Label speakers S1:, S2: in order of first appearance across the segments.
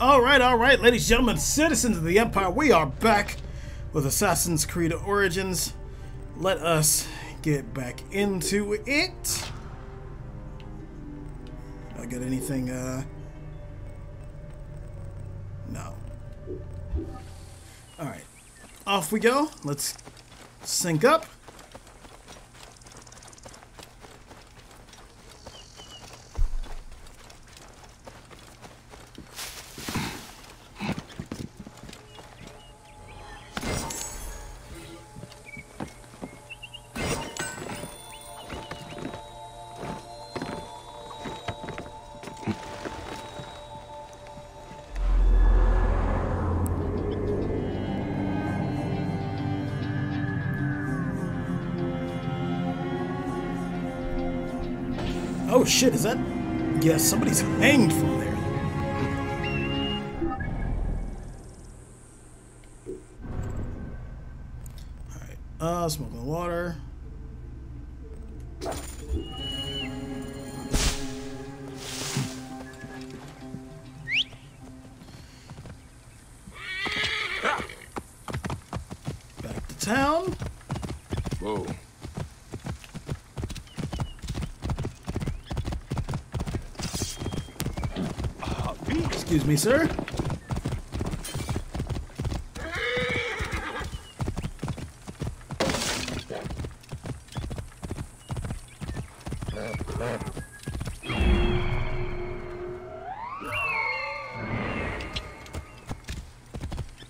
S1: All right, all right, ladies and gentlemen, citizens of the Empire, we are back with Assassin's Creed Origins. Let us get back into it. I got anything, uh... No. Alright. Off we go. Let's sync up. Shit, is that... Yeah, somebody's hanged from there. Alright, uh, smoking water. Excuse me, sir.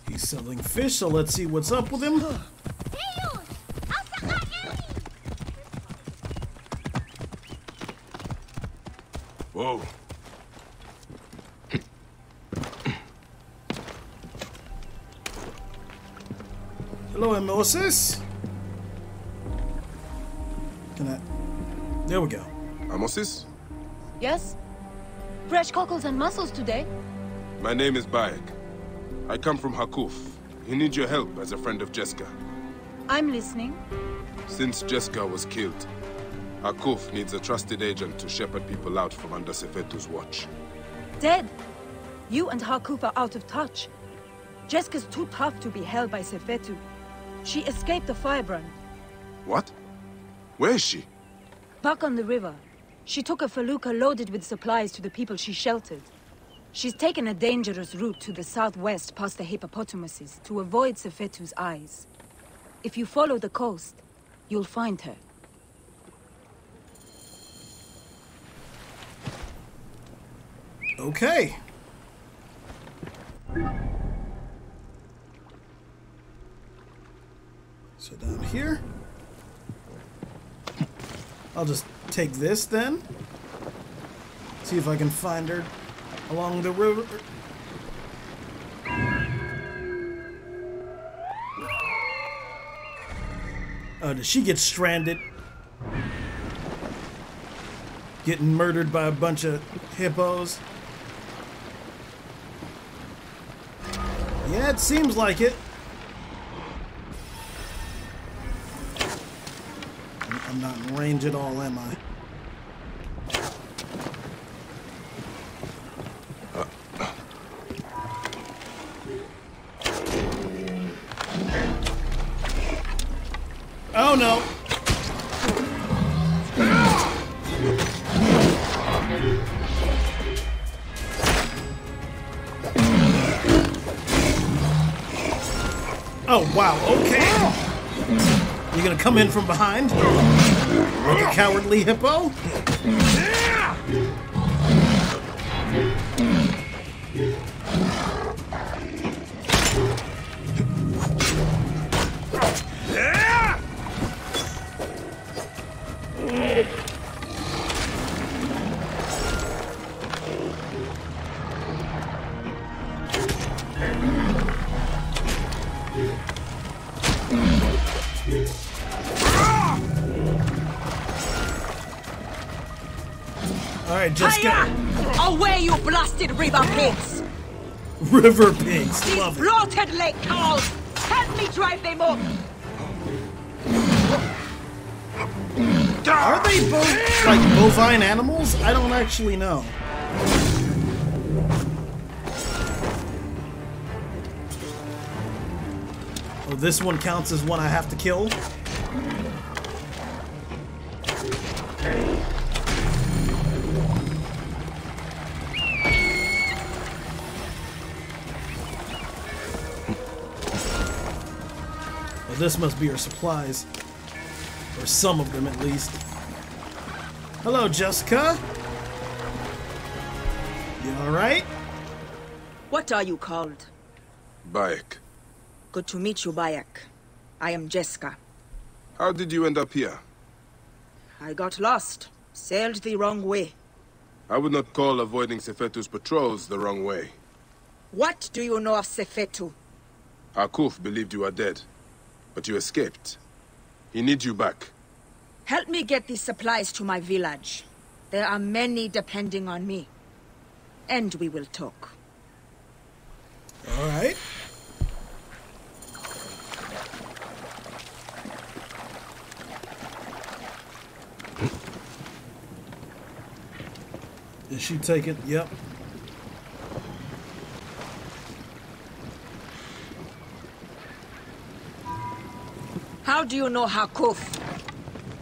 S1: He's selling fish, so let's see what's up with him.
S2: Whoa.
S1: Hello, Moses. Can I? There we go.
S2: Amosis?
S3: Yes? Fresh cockles and mussels today.
S2: My name is Bayek. I come from Harkuf. He needs your help as a friend of Jeska.
S3: I'm listening.
S2: Since Jeska was killed, Harkuf needs a trusted agent to shepherd people out from under Sefetu's watch.
S3: Dead. You and Harkuf are out of touch. Jeska's too tough to be held by Sefetu. She escaped the firebrand.
S2: What? Where is she?
S3: Back on the river. She took a felucca loaded with supplies to the people she sheltered. She's taken a dangerous route to the southwest past the hippopotamuses to avoid Sefetu's eyes. If you follow the coast, you'll find her.
S1: Okay. So down here. I'll just take this then. See if I can find her along the river. Oh, did she get stranded? Getting murdered by a bunch of hippos? Yeah, it seems like it. I'm- not in range at all, am I? Uh. Oh no! Oh wow, okay. Gonna come in from behind? Like a cowardly hippo?
S4: river pigs. These
S1: Love it.
S4: lake cows! Help me drive them!
S1: Are they both like bovine animals? I don't actually know. Oh, this one counts as one I have to kill? This must be her supplies. Or some of them, at least. Hello, Jeska. You alright?
S4: What are you called?
S2: Bayek,
S4: Good to meet you, Bayek. I am Jeska.
S2: how did you end up here?
S4: I got lost. Sailed the wrong way.
S2: I would not call avoiding Sefetu's patrols the wrong way.
S4: What do you know of Sefetu?
S2: Harkuf believed you were dead, but you escaped. He needs you back.
S4: Help me get these supplies to my village. There are many depending on me. And we will talk.
S1: Alright. Is she taking? Yep.
S4: How do you know Harkuf?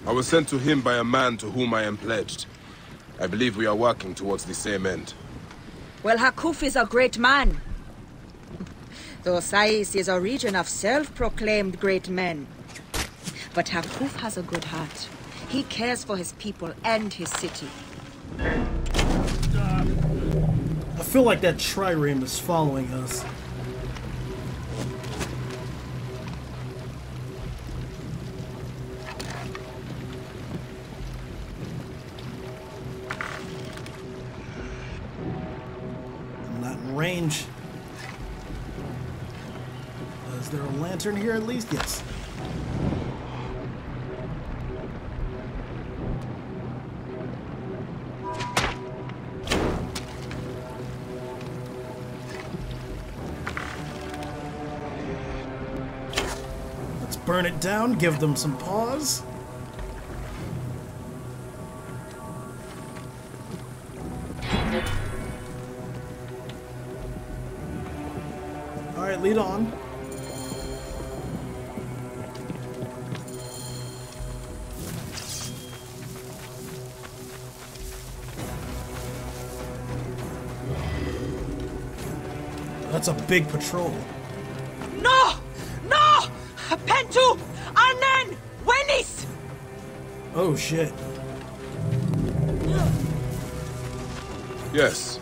S2: I was sent to him by a man to whom I am pledged. I believe we are working towards the same end.
S4: Well, Harkuf is a great man. Though Sais is a region of self-proclaimed great men. But Harkuf has a good heart. He cares for his people and his city.
S1: I feel like that trireme is following us. Range. Is there a lantern here at least? Yes. Let's burn it down, give them some pause. Lead on. That's a big patrol.
S4: No! No! Pentu! Anan! Wenis!
S1: Oh shit.
S2: Yes.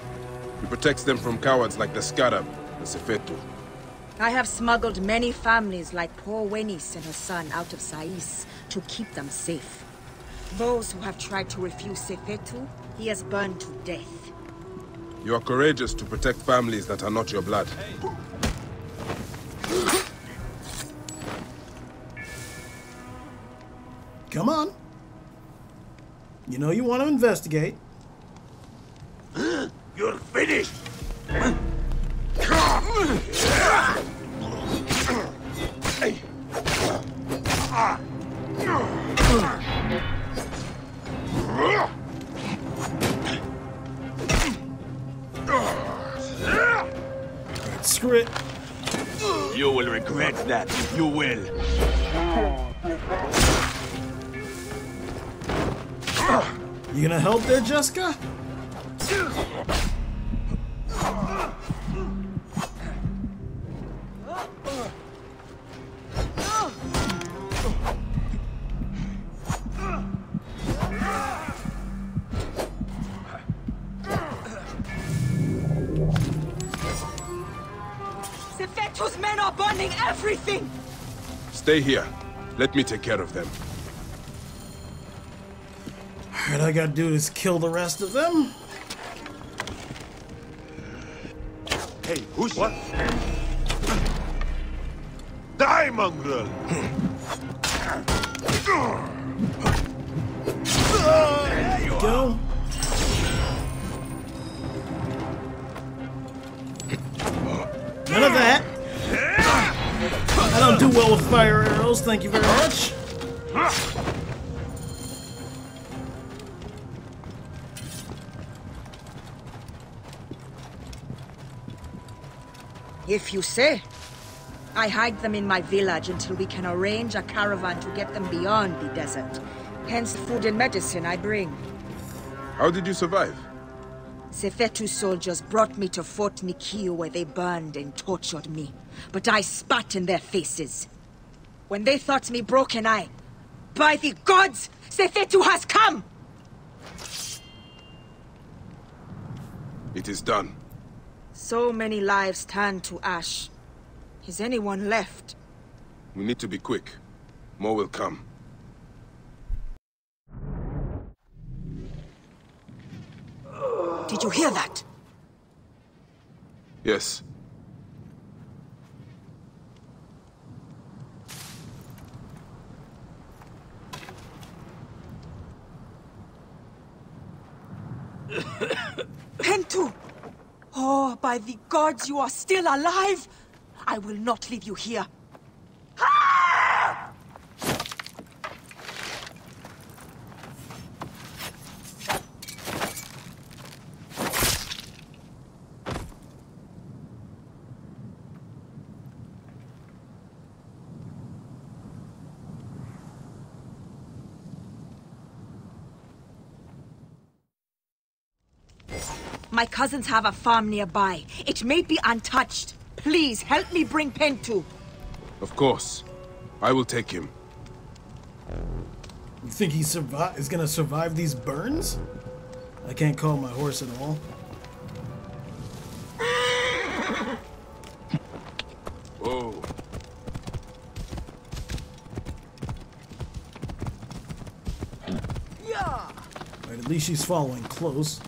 S2: He protects them from cowards like the Scarab, the Sefetu.
S4: I have smuggled many families like poor Wenis and her son out of Sais to keep them safe. Those who have tried to refuse Sefetu, he has burned to death.
S2: You are courageous to protect families that are not your blood.
S1: Come on. You know you want to investigate.
S4: Are burning everything!
S2: Stay here. Let me take care of them.
S1: All I gotta do is kill the rest of them.
S5: Hey, who's what? Die, mongrel!
S1: Go. Do well with fire arrows, thank you very much.
S4: If you say. I hide them in my village until we can arrange a caravan to get them beyond the desert. Hence the food and medicine I bring.
S2: How did you survive?
S4: Sefetu soldiers brought me to Fort Nikiu where they burned and tortured me. But I spat in their faces. When they thought me broken, I... By the gods! Sefetu has come!
S2: It is done.
S4: So many lives turned to ash. Is anyone left?
S2: We need to be quick. More will come.
S4: Did you hear that?
S2: Yes.
S4: Pentu! Oh, by the gods, you are still alive! I will not leave you here. My cousins have a farm nearby. It may be untouched. Please, help me bring Pentu.
S2: Of course. I will take him.
S1: You think he survive is gonna survive these burns? I can't call my horse at all. Oh.
S2: Whoa.
S1: Right, at least she's following close.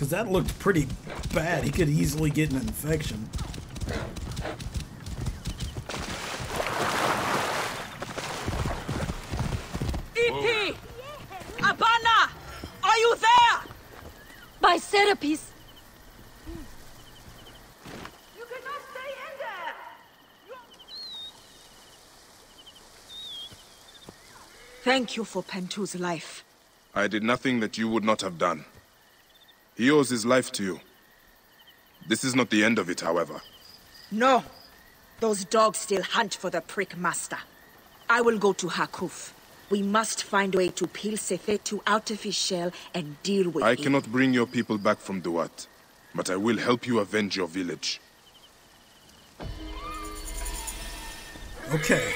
S1: Because that looked pretty bad. He could easily get an infection.
S4: Ipi! Abana! Are you there?
S3: By Serapis!
S4: You cannot stay in there! Thank you for Pentu's life.
S2: I did nothing that you would not have done. He owes his life to you. This is not the end of it, however.
S4: No. Those dogs still hunt for the prick master. I will go to Harkuf. We must find a way to peel Sefetu out of his shell and deal with
S2: I
S4: him.
S2: cannot bring your people back from Duat, but I will help you avenge your village.
S1: Okay.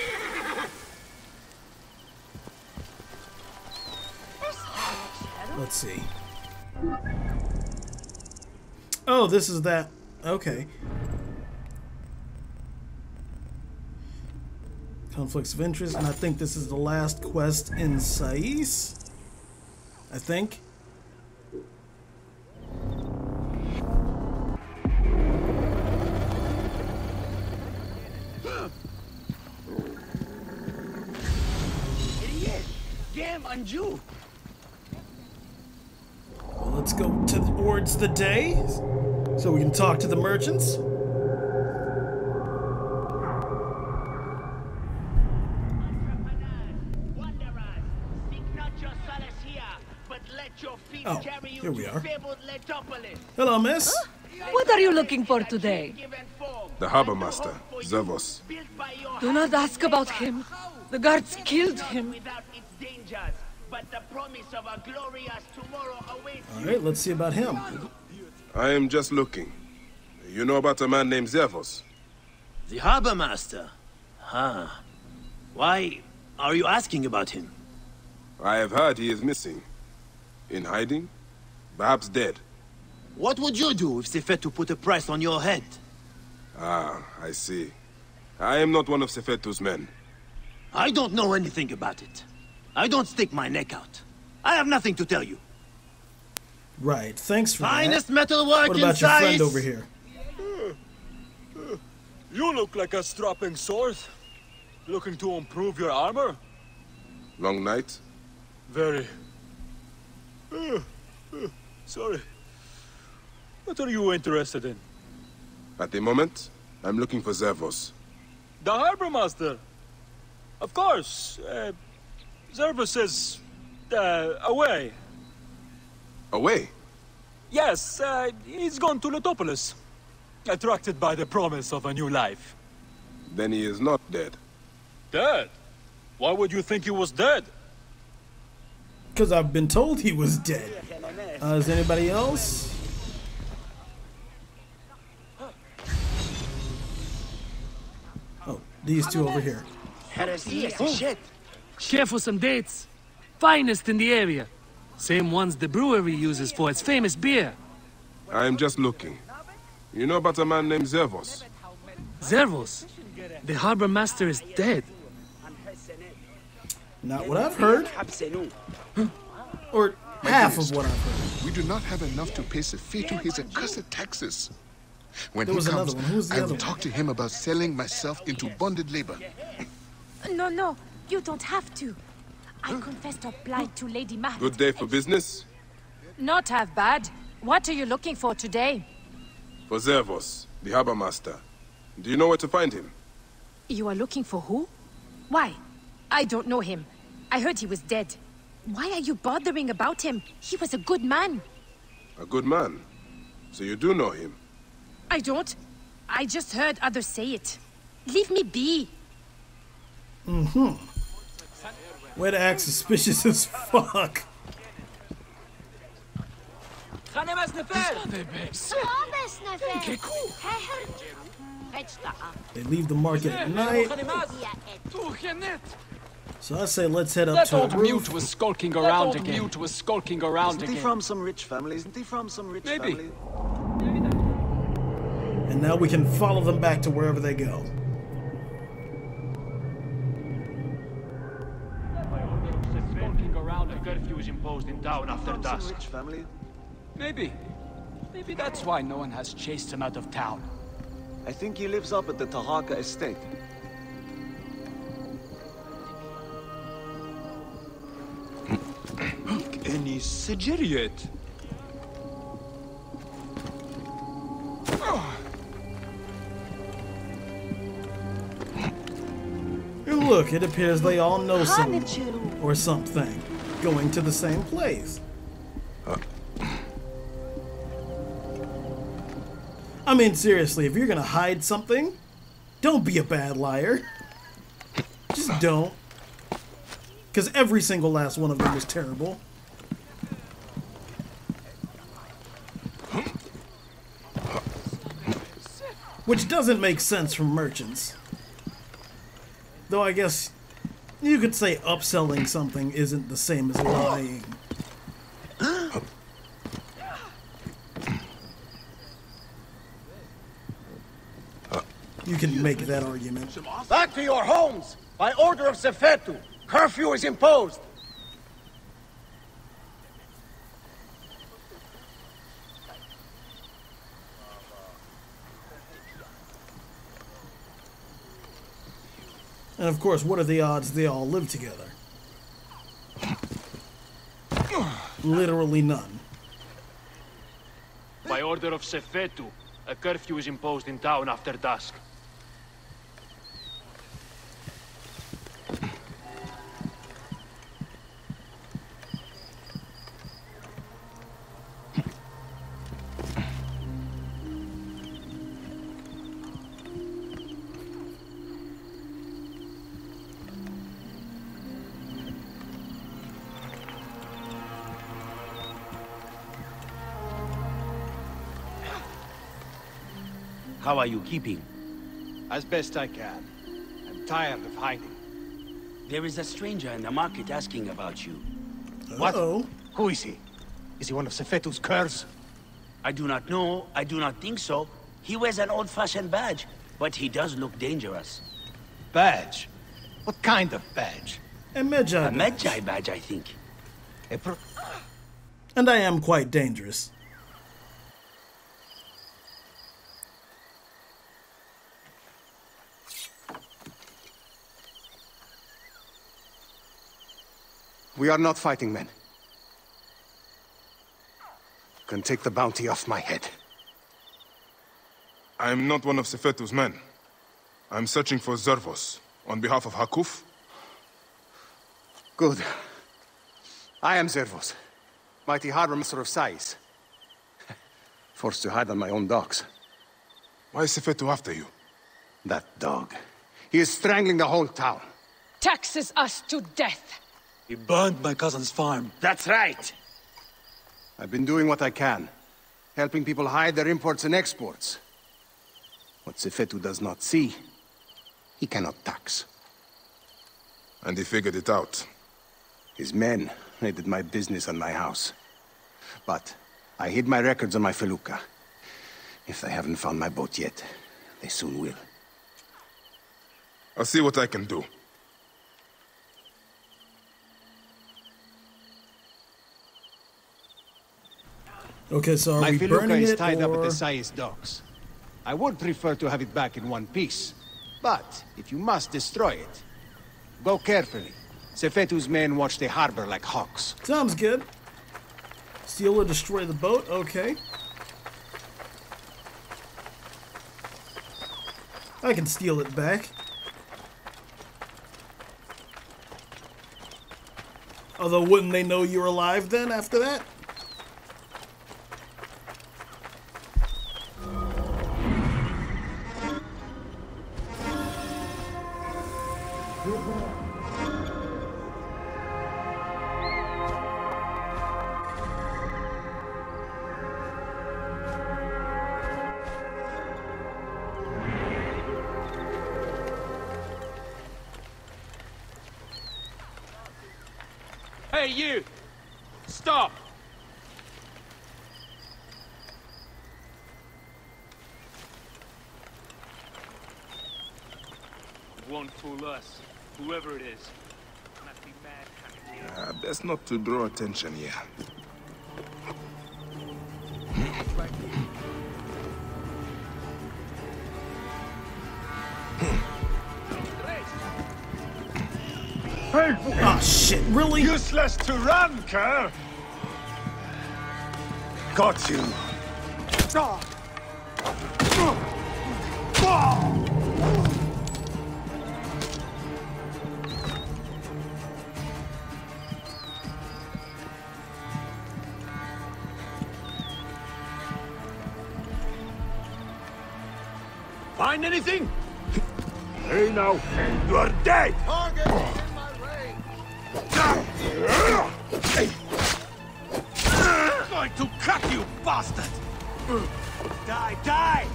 S1: Let's see. Oh, this is that. Okay. Conflicts of interest, and I think this is the last quest in Sais. I think.
S5: Damn, Anju!
S1: Well, let's go towards the day so we can talk to the merchants.
S6: Wanderers, seek not your solace here, but let your feet
S1: Oh, here we are. Hello, miss.
S3: What are you looking for today?
S2: The harbor master,
S6: hope
S2: Zervos.
S6: built by your
S3: Do not ask about him. The guards killed him.
S6: Without its dangers, but the promise of a glorious tomorrow awaits
S1: All right, let's see about him.
S2: I am just looking. You know about a man named Zervos?
S5: The harbor master? Huh. Why are you asking about him?
S2: I have heard he is missing. In hiding? Perhaps dead.
S5: What would you do if Sefetu put a price on your head?
S2: Ah, I see. I am not one of Sefetu's men.
S5: I don't know anything about it. I don't stick my neck out. I have nothing to tell you.
S1: Right, thanks for
S5: Finest
S1: that.
S5: metalwork
S1: What
S5: in
S1: about your friend over here?
S7: You look like a strapping sword. Looking to improve your armor?
S2: Long night?
S7: Very. Uh, uh, sorry. What are you interested in?
S2: At the moment, I'm looking for Zervos.
S7: The harbor master. Of course. Zervos is uh, away.
S2: Away?
S7: Yes, uh, he's gone to Letopolis.
S8: Attracted by the promise of a new life.
S2: Then he is not dead.
S8: Dead? Why would you think he was dead?
S1: Because I've been told he was dead. Uh, is anybody else? Oh, these two over here.
S9: Care for some dates. Finest in the area. Same ones the brewery uses for its famous beer.
S2: I am just looking. You know about a man named Zervos?
S9: Zervos. The harbor master is dead.
S1: Not what I've heard. Or half of what I've heard.
S10: We do not have enough to pay to his accursed taxes. When
S1: There
S10: he comes,
S1: one. Who's the
S10: I will
S1: one?
S10: talk to him about selling myself into bonded labor.
S11: No, no, you don't have to. I confessed our plight to Lady Mahat.
S2: Good day for business?
S11: Not half bad. What are you looking for today?
S2: For Zervos, the harbor master. Do you know where to find him?
S11: You are looking for who? Why? I don't know him. I heard he was dead. Why are you bothering about him? He was a good man.
S2: A good man. So you do know him?
S11: I don't. I just heard others say it. Leave me be.
S1: Mm-hmm. Way to act suspicious as fuck. They leave the market at night. So I say let's head up
S7: That
S1: to the
S7: old
S1: roof.
S7: mute was skulking
S12: That
S7: around
S12: old
S7: again.
S12: mute
S7: was skulking around
S12: Isn't he from some rich family? Isn't he from some rich
S7: Maybe.
S12: family?
S1: And now we can follow them back to wherever they go.
S13: Skulking around, a curfew is imposed in town after dusk.
S12: rich family?
S7: Maybe. Maybe that's why no one has chased him out of town.
S12: I think he lives up at the Tahaka estate.
S8: Any Sigiriot?
S1: Look, it appears they all know someone or something going to the same place. I mean, seriously, if you're gonna hide something, don't be a bad liar. Just don't. Because every single last one of them was terrible. Which doesn't make sense from merchants. Though I guess you could say upselling something isn't the same as lying. You can make that argument.
S14: Back to your homes! By order of Sefetu! Curfew is imposed!
S1: And of course, what are the odds they all live together? Literally none.
S13: By order of Sefetu, a curfew is imposed in town after dusk.
S5: Are you keeping?
S15: As best I can. I'm tired of hiding.
S5: There is a stranger in the market asking about you.
S15: What? Oh. Who is he? Is he one of Sefetu's curs?
S5: I do not know. I do not think so. He wears an old-fashioned badge, but he does look dangerous.
S15: Badge? What kind of badge?
S1: A Medjai
S5: A Medjai badge, I think.
S15: A pro-
S1: And I am quite dangerous.
S15: We are not fighting men. Can take the bounty off my head.
S2: I am not one of Sefetu's men. I'm searching for Zervos on behalf of Harkuf.
S15: Good. I am Zervos, mighty harbor master of Sais. Forced to hide on my own docks.
S2: Why is Sefetu after you?
S15: That dog. He is strangling the whole town.
S11: Taxes us to death.
S7: He burned my cousin's farm.
S16: That's right.
S15: I've been doing what I can. Helping people hide their imports and exports. What Sefetu does not see, he cannot tax.
S2: And he figured it out.
S15: His men raided my business and my house. But I hid my records on my felucca. If they haven't found my boat yet, they soon will.
S2: I'll see what I can do.
S1: Okay, so are
S17: My
S1: we burning
S17: is
S1: it
S17: tied up at the Sais docks. I would prefer to have it back in one piece. But, if you must destroy it, go carefully. Sefetu's men watch the harbor like hawks.
S1: Sounds good. Steal or destroy the boat? Okay. I can steal it back. Although, wouldn't they know you're alive then after that?
S13: Whoever it is. Must be mad having.
S2: Uh, best not to draw attention here.
S1: Oh shit, really?
S7: Useless to run, Kerr! Got you. Ah. Ah.
S5: Find anything?
S7: Hey now, you are dead!
S5: i'm going to cut you, bastard! Die, die!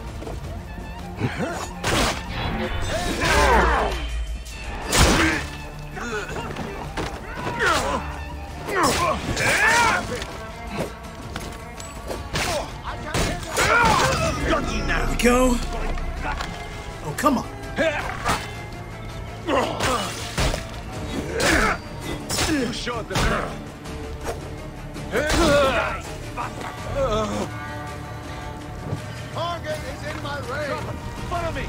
S5: Got
S1: we go. Come on.
S7: You shot the girl.
S10: Target is in my range.
S5: Follow me!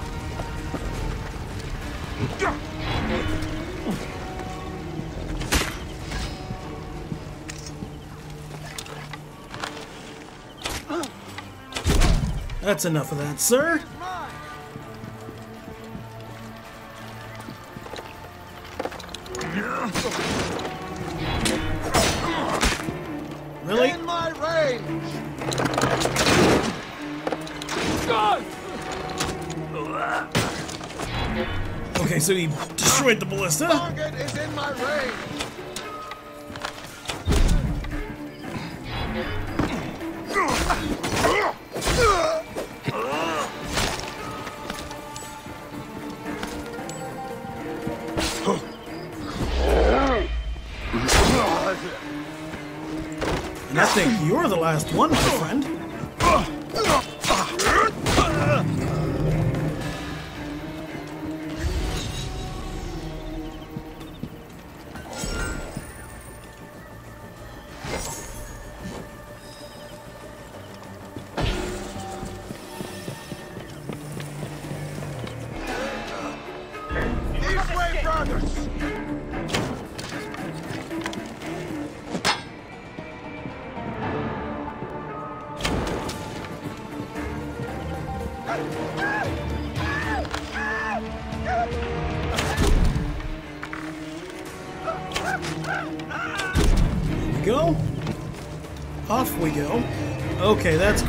S1: That's enough of that, sir. So he destroyed the ballista.
S10: Target is in my range.
S1: And I think you're the last one, my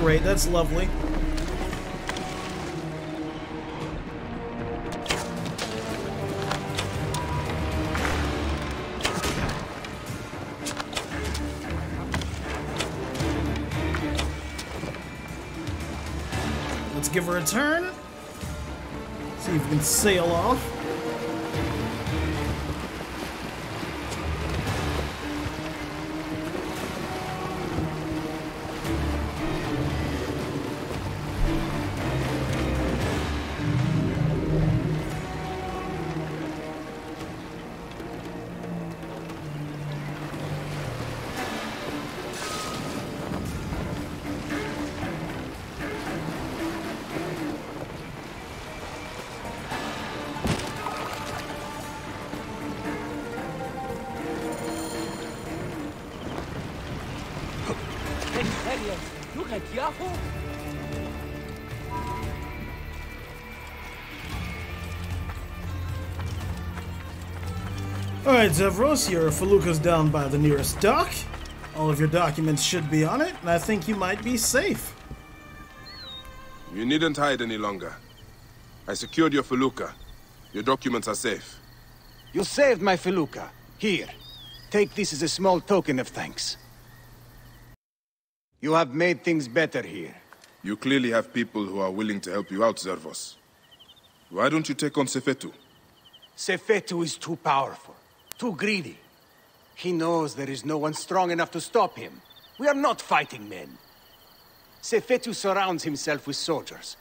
S1: great. That's lovely. Let's give her a turn. See if we can sail off. Alright, Zervos, your felucca's down by the nearest dock. All of your documents should be on it, and I think you might be safe.
S2: You needn't hide any longer. I secured your felucca. Your documents are safe.
S15: You saved my felucca. Here, take this as a small token of thanks. You have made things better here.
S2: You clearly have people who are willing to help you out, Zervos. Why don't you take on Sefetu?
S15: Sefetu is too powerful, too greedy. He knows there is no one strong enough to stop him. We are not fighting men. Sefetu surrounds himself with soldiers.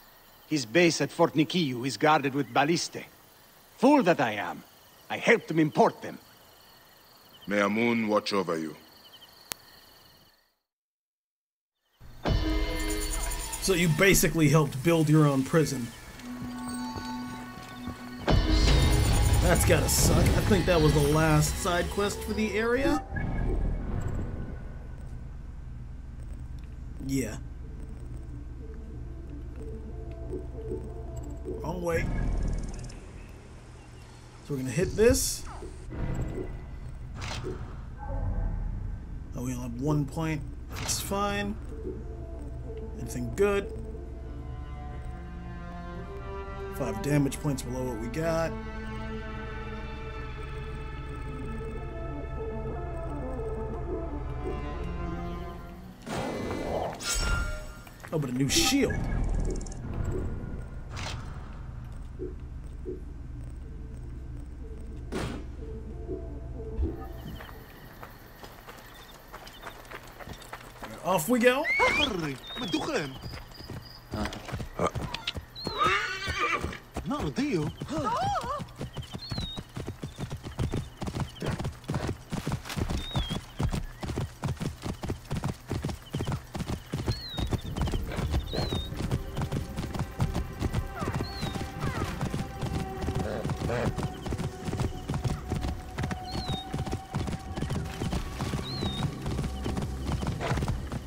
S15: His base at Fort Nikiu is guarded with ballistae. Fool that I am. I helped him import them.
S2: May Amun watch over you.
S1: So you basically helped build your own prison. That's gotta suck. I think that was the last side quest for the area. Yeah. Wrong way. So we're gonna hit this. Oh, we only have one point. That's fine. Anything good? Five damage points below what we got. Oh, but a new shield. Off we go.
S18: Wat doe je hem? Nou, deal.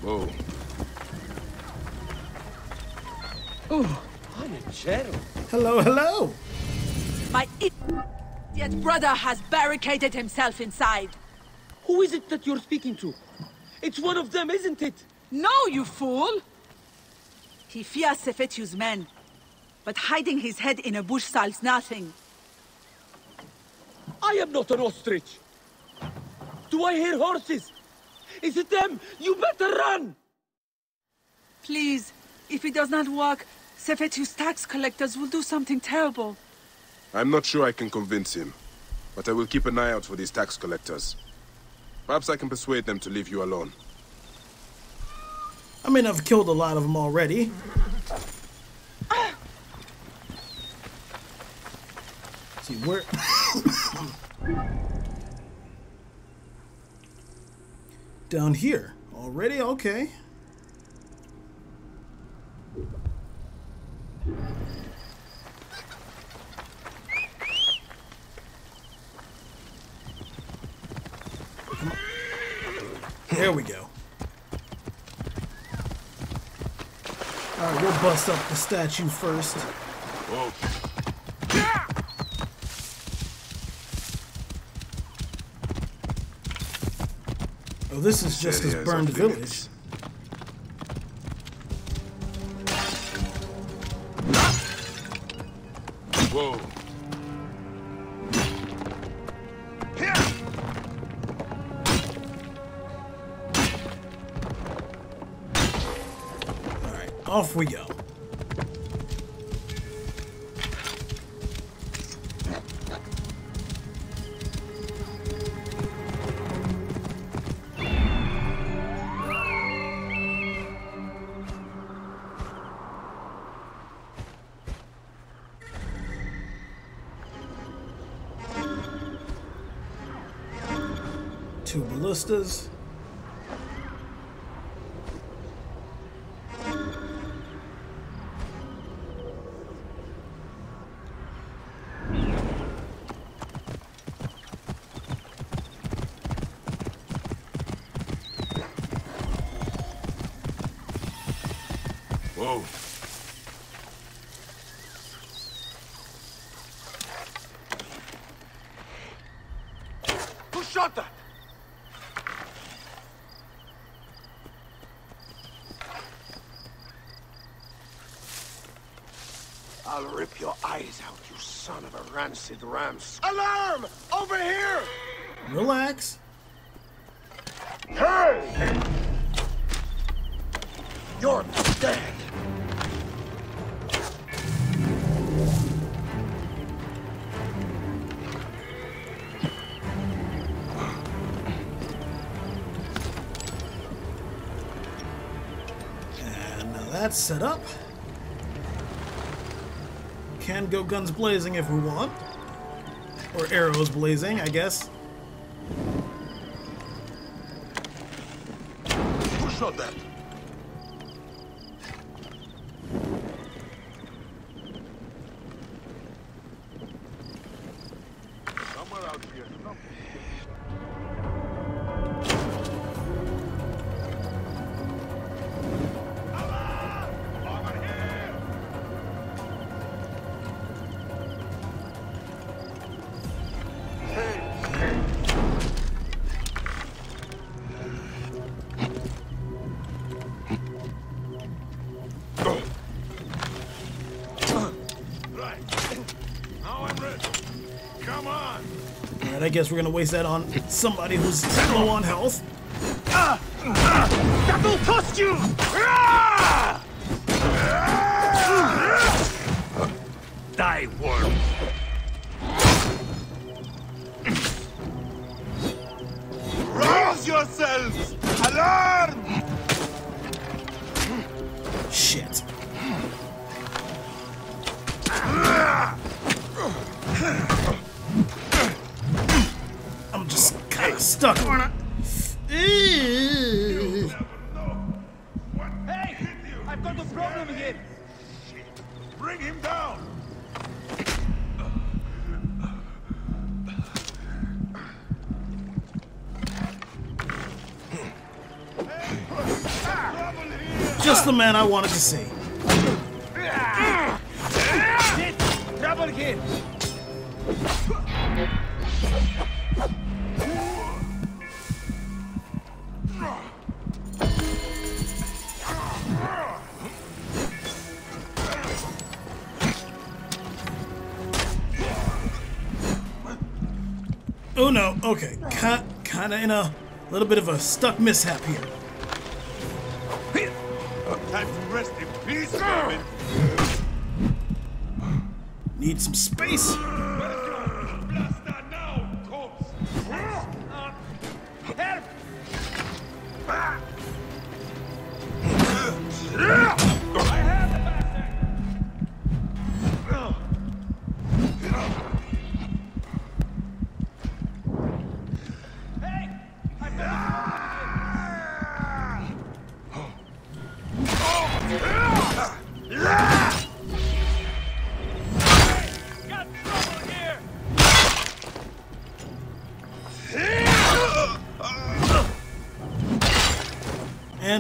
S2: Whoa.
S5: Oh, Panachero.
S1: Hello, hello.
S19: My idiot brother has barricaded himself inside.
S5: Who is it that you're speaking to? It's one of them, isn't it?
S19: No, you fool! He fears Sefetu's men, but hiding his head in a bush solves nothing.
S5: I am not an ostrich. Do I hear horses? Is it them? You better run!
S19: Please, if it does not work, Sefetu's tax collectors will do something terrible.
S2: I'm not sure I can convince him, but I will keep an eye out for these tax collectors. Perhaps I can persuade them to leave you alone.
S1: I mean, I've killed a lot of them already. see where. Down here already. Okay. Come on. There we go. Alright, we'll bust up the statue first. Oh, this is just
S2: This
S1: his
S2: area is
S1: burned village.
S2: Whoa.
S1: Off we go. Ballistas.
S2: Whoa.
S17: Who? I'll rip your eyes out, you son of a rancid rams. Alarm! Over here!
S1: Relax.
S17: Hey! You're dead.
S1: And now that's set up. Can go guns blazing if we want. Or arrows blazing, I guess.
S17: Who shot that?
S1: Guess we're gonna waste that on somebody who's low on health.
S17: That'll cost you!
S9: Die, worm.
S17: Rouse yourselves! Alarm!
S1: Shit. Stuck
S13: a!
S1: Just the man I wanted to see.
S13: Trouble again!
S1: Okay. Kind of in a little bit of a stuck mishap here.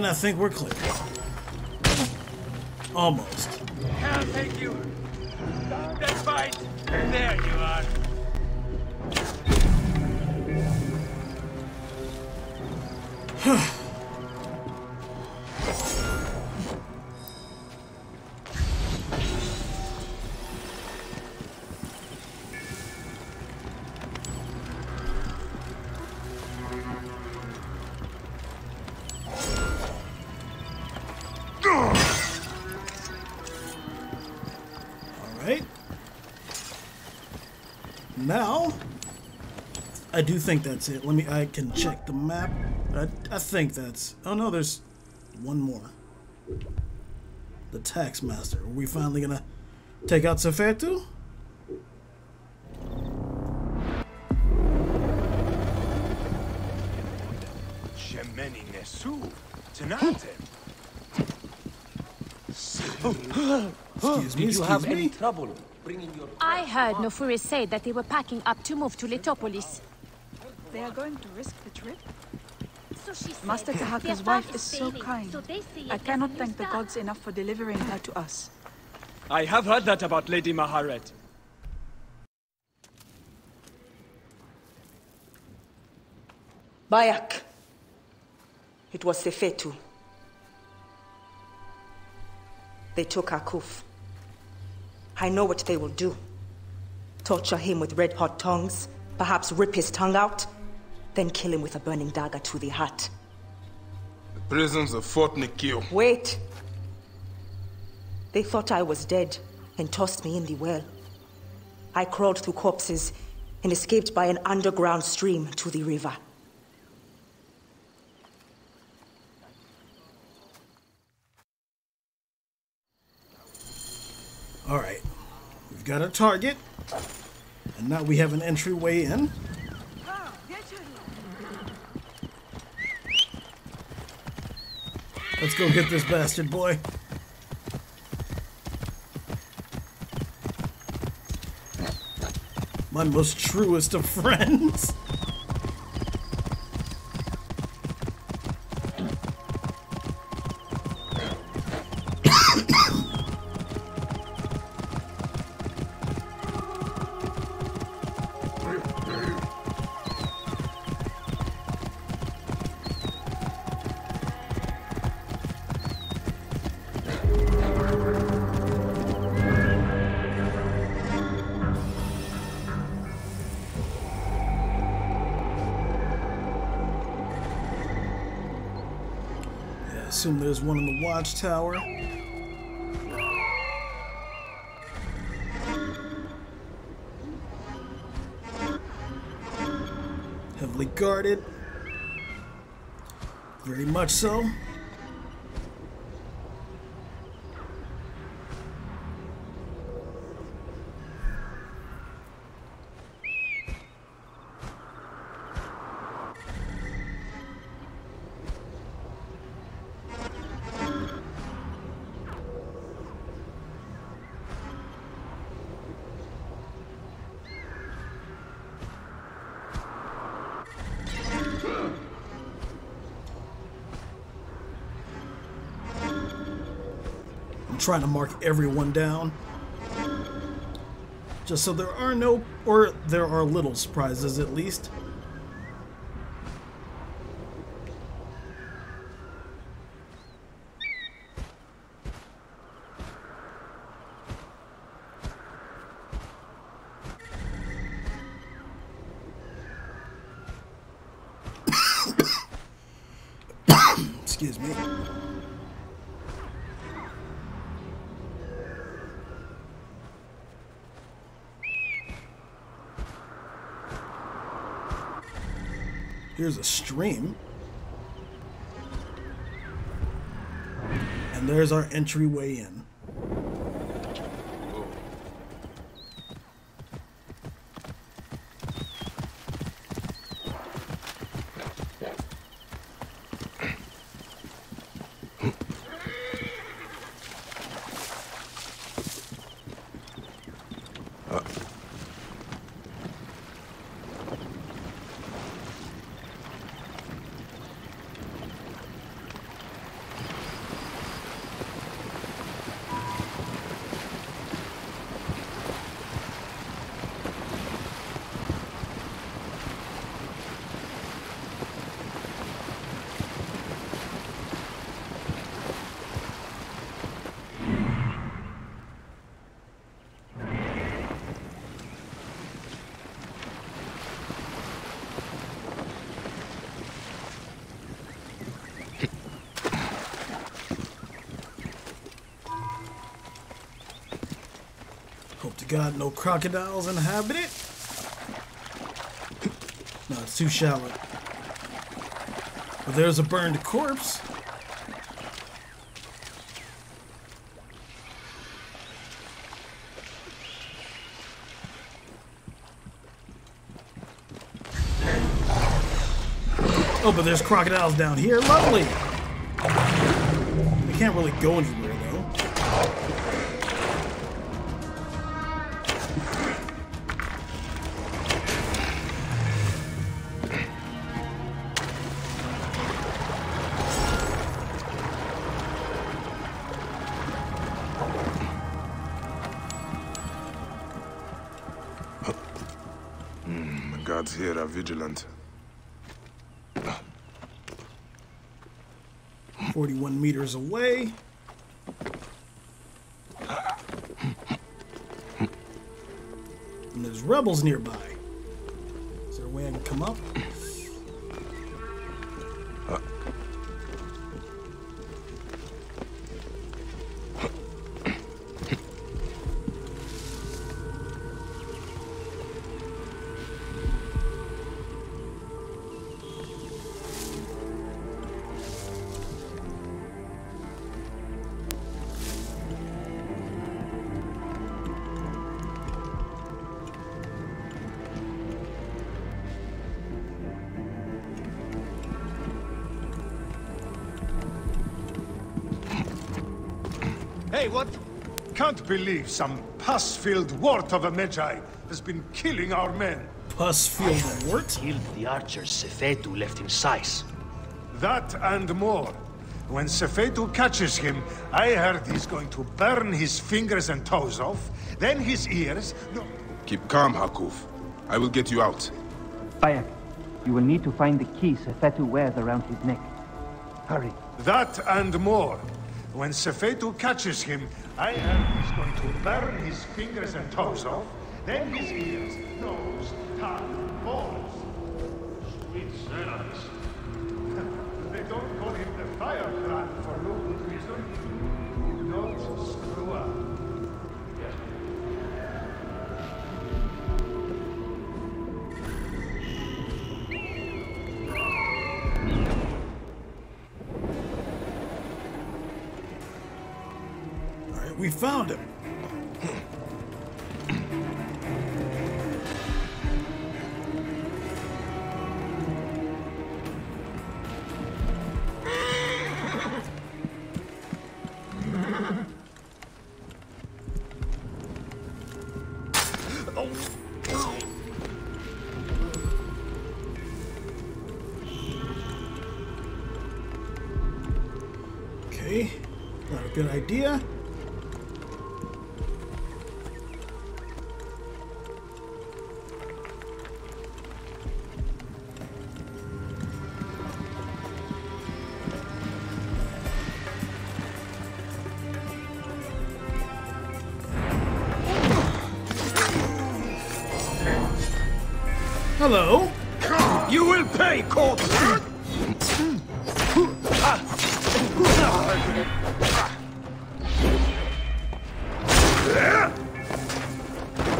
S1: And I think we're clear. Almost.
S13: I'll take you! That's fine! There you are!
S1: Alright. Do think that's it. Let me, I can check the map. I, I think that's, oh no, there's one more. The Tax Master. Are we finally gonna take out Sefetu?
S7: Many Nesu. Tanatem.
S1: Excuse me,
S13: Did you have
S1: excuse
S13: any trouble bringing your...
S11: I heard Nofuri say that they were packing up to move to Letopolis.
S19: They are going to risk the trip?
S11: So she said.
S19: Master
S11: Their
S19: Taharka's
S11: path
S19: wife is so kind.
S11: so they say
S19: I cannot thank the gods enough for delivering her to us.
S13: I have heard that about Lady Maharet.
S4: Bayek. It was Sefetu. They took Harkuf. I know what they will do. Torture him with red hot tongues, perhaps rip his tongue out, then kill him with a burning dagger to the heart.
S2: The prisons of Fort Nikiu.
S4: Wait! They thought I was dead and tossed me in the well. I crawled through corpses and escaped by an underground stream to the river.
S1: All right, we've got a target, and now we have an entryway in. Let's go get this bastard boy. My most truest of friends. Watchtower. Heavily guarded. Very much so. Trying to mark everyone down. Just so there are no, or there are little surprises at least. Here's a stream. And there's our entryway in. To God no crocodiles inhabit it. No, it's too shallow. But there's a burned corpse. Oh, but there's crocodiles down here. Lovely. We can't really go anywhere, 41 meters away. And there's rebels nearby.
S20: Can't believe some pus-filled wart of a Medjay has been killing our men.
S1: Pus-filled wart?
S5: Killed the archer Sefetu left in Sais.
S20: That and more. When Sefetu catches him, I heard he's going to burn his fingers and toes off, then his ears... No,
S2: Keep calm, Harkuf. I will get you out.
S21: Bayek, you will need to find the key Sefetu wears around his neck. Hurry.
S20: that and more. When Sefetu catches him, I heard he's going to burn his fingers and toes off, then his ears, nose, tongue,
S1: Hello.
S20: You will pay!
S1: I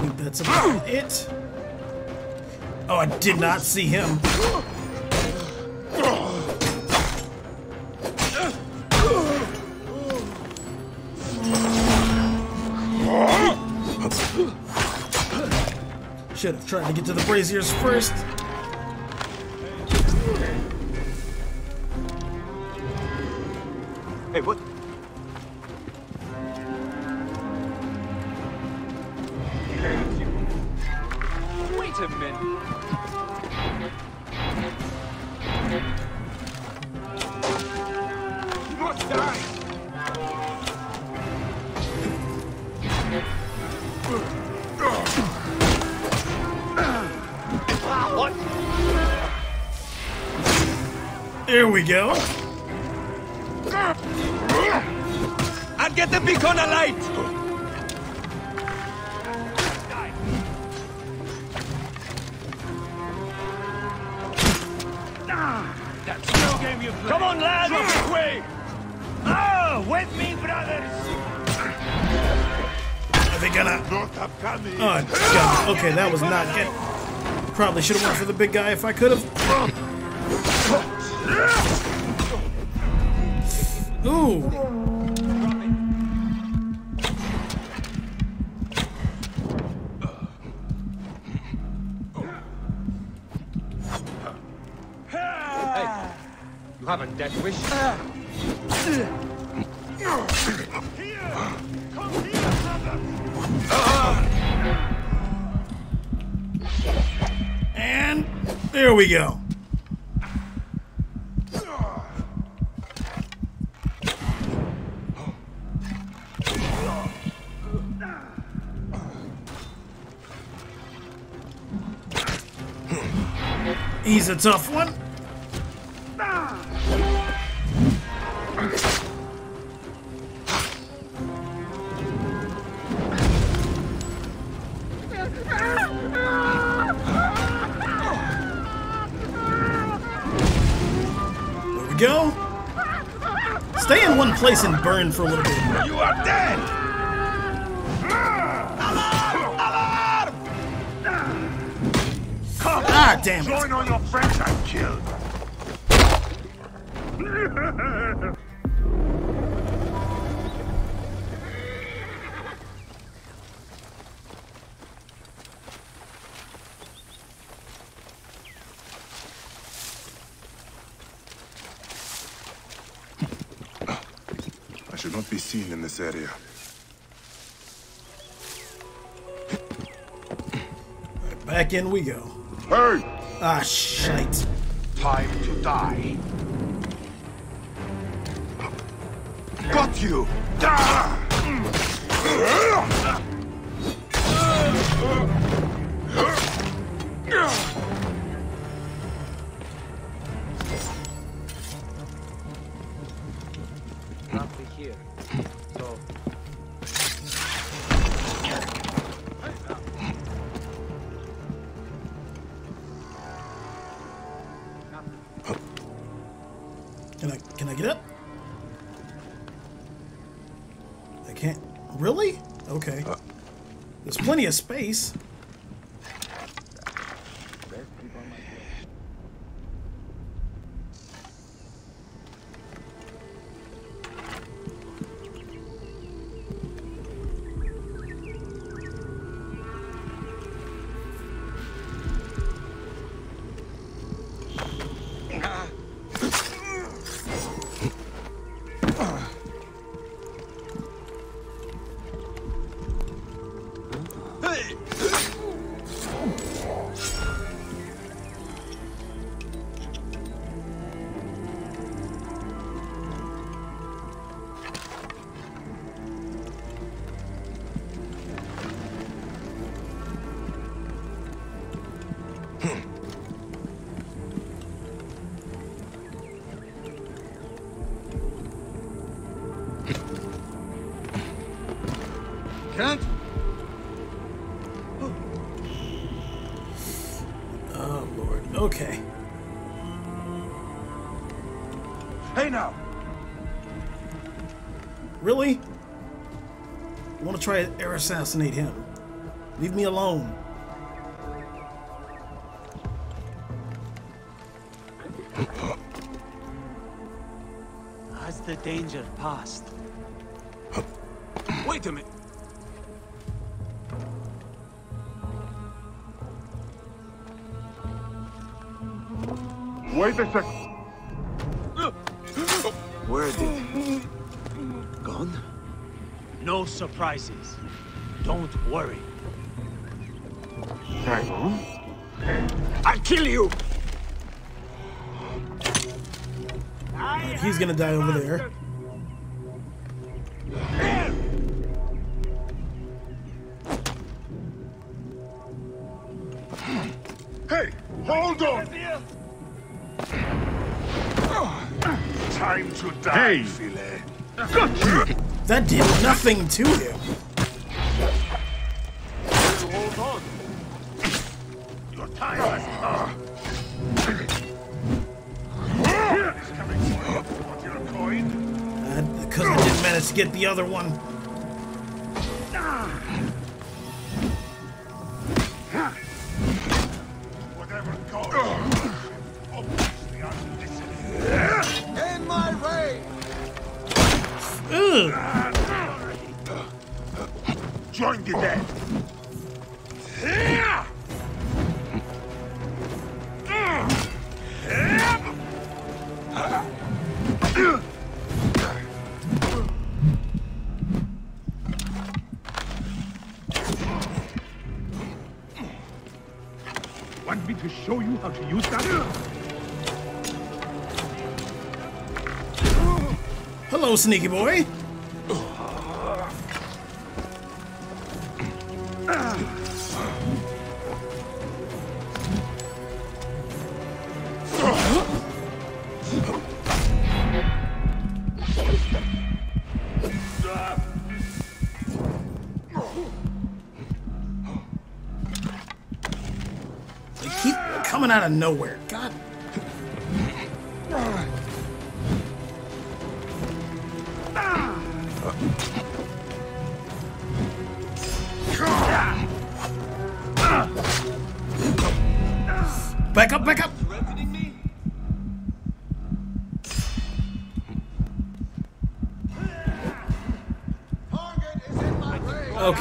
S1: think that's about it. Oh, I did not see him. Should have tried to get to the braziers first.
S22: Hey, what?
S1: Go.
S13: I'll get the beacon alight! That's no game you play. Come on, lads! Drop it way! Oh, ah, with me, brothers!
S1: Are they gonna? Oh, God. Okay, that was not good. Probably should have went for the big guy if I could have.
S23: You have a death wish? Uh.
S1: And there we go. He's a tough one. Place and burn for a little bit.
S17: You are dead! Come
S1: Ah, damn it.
S17: Join all your friends I've killed.
S2: I should not be seen in this area.
S1: Back in we go.
S17: Hey!
S1: Ah, shite.
S17: Time to die. Got you!
S1: Plenty of space. Try to air assassinate him. Leave me alone.
S5: Has the danger passed?
S23: Wait a minute.
S17: Wait a sec.
S5: No surprises. Don't worry.
S17: Hang on.
S23: I'll kill you!
S1: He's gonna die over there.
S17: Hey, hold on! Time to die, Philae. Got you!
S1: That did nothing to him.
S17: Hold on. Your time has come. He's coming. Want your coin?
S1: Because I didn't manage to get the other one. Hello, sneaky boy. They keep coming out of nowhere.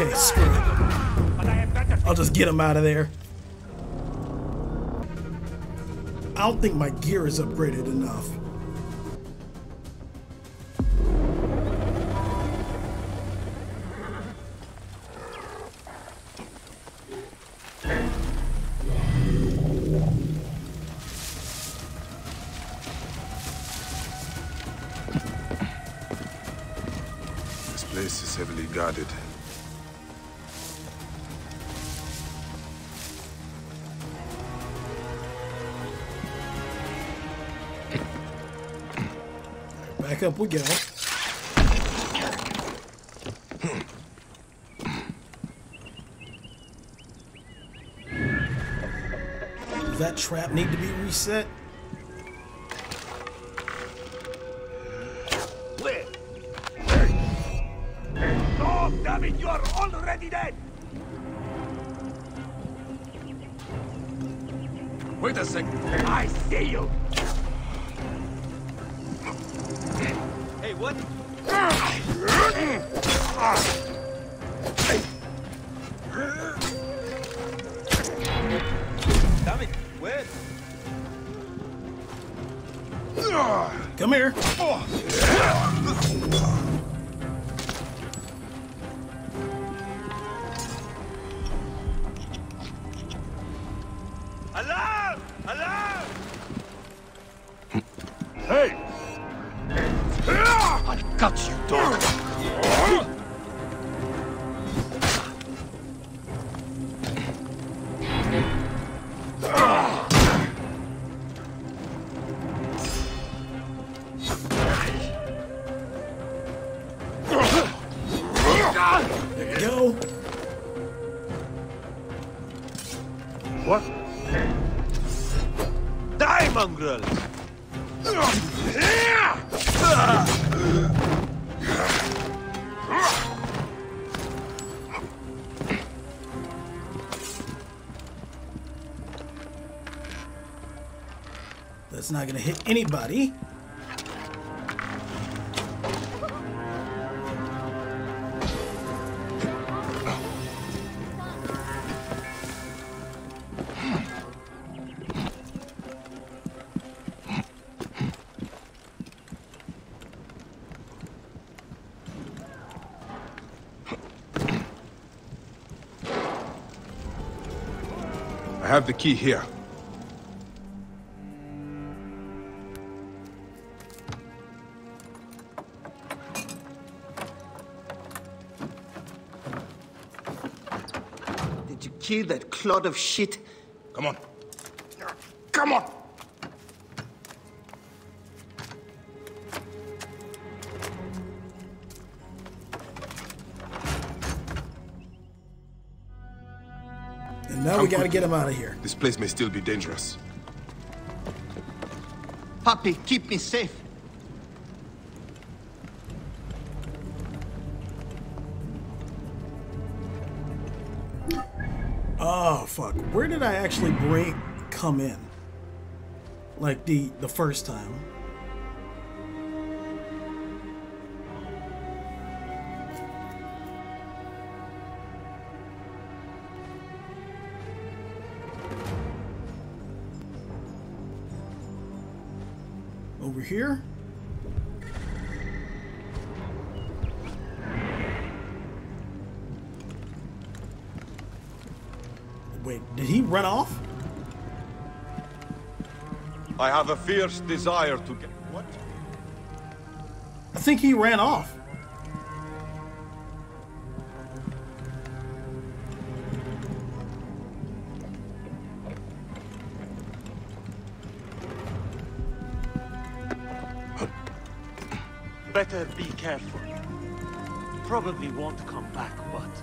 S1: Okay, screw it. I'll just get him out of there. I don't think my gear is upgraded enough. Back up we go. Does that trap need to be reset?
S6: Damn it,
S13: where?
S1: Come here.
S6: Alarm!
S1: That's not gonna hit anybody.
S2: I have the key here.
S22: Did you kill that clod of shit?
S2: Come on. Come on!
S1: And now we gotta
S2: quickly.
S1: get him out of here.
S2: This place may still be dangerous.
S22: Papi, keep me safe.
S1: Fuck. Where did I actually bring come in? Like the the first time. Over here?
S7: Have a fierce desire to get... What?
S1: I think he ran off.
S5: Better be careful. Probably won't come back, but...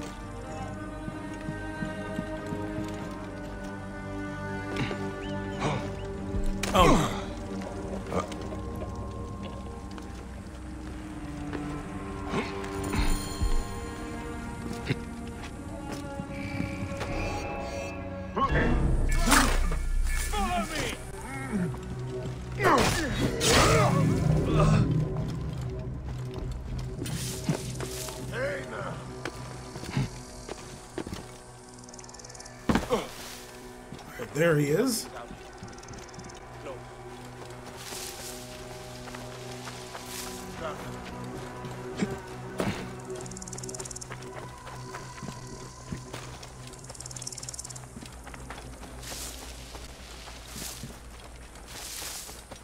S1: There he is.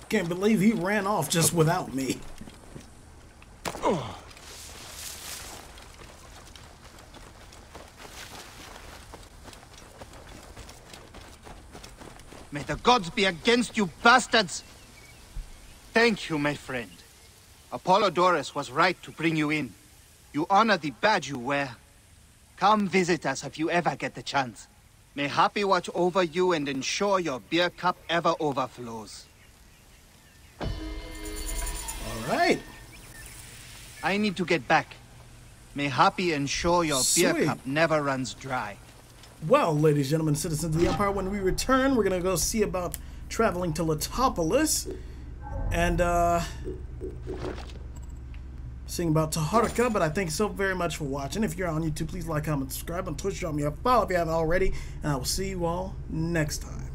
S1: Can't believe he ran off just without me.
S22: The gods be against you bastards! Thank you, my friend. Apollodorus was right to bring you in. You honor the badge you wear. Come visit us if you ever get the chance. May Hapi watch over you and ensure your beer cup ever overflows.
S1: All right.
S22: I need to get back. May Hapi ensure your beer cup never runs dry.
S1: Well, ladies and gentlemen, citizens of the Empire, when we return, we're gonna go see about traveling to Letopolis and uh seeing about Taharka, but I thank you so very much for watching. If you're on YouTube, please like, comment, subscribe. On Twitch, drop me a follow if you haven't already, and I will see you all next time.